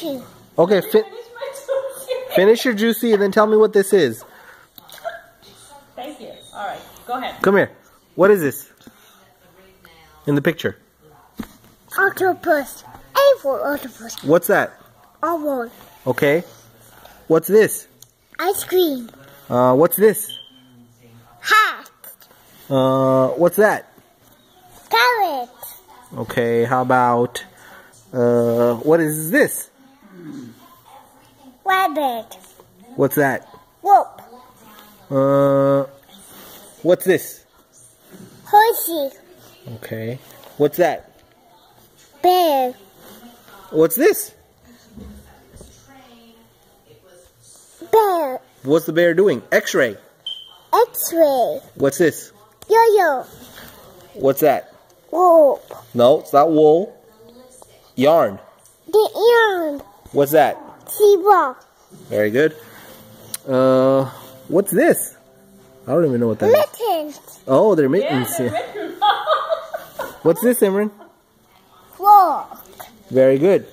juicy. Okay, fi finish your juicy and then tell me what this is. Thank you. All right, go ahead. Come here. What is this? In the picture. Octopus. A for octopus. What's that? Almond. Okay. What's this? Ice cream. Uh, what's this? Hat. Uh, what's that? Carrot. Okay, how about, uh, what is this? Rabbit. What's that? Whoop. Uh, what's this? Horsey. Okay. What's that? Bear. What's this? Bear. What's the bear doing? X-ray. X-ray. What's this? Yo-yo. What's that? Whoop. No, it's not wool. Yarn. The yarn. What's that? Zebra. Very good. Uh, what's this? I don't even know what that is. Mittens. Oh, they're Yeah, mittens. they're written. What's this, Imran? Frog. Very good.